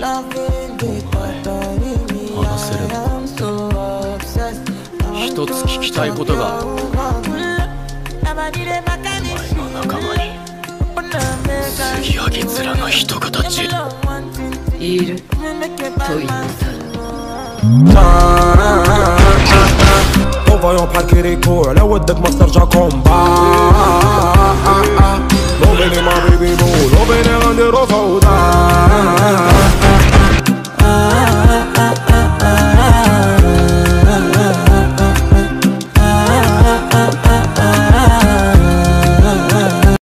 話せれば一つ聞きたいことがあるお前の仲間に継ぎはぎ面の人形いると言ったら طوفيون بحال كيريكو على ودك ما ترجع كومبا لو بيني ما بيبي مو لو بيني غنديرو فوضى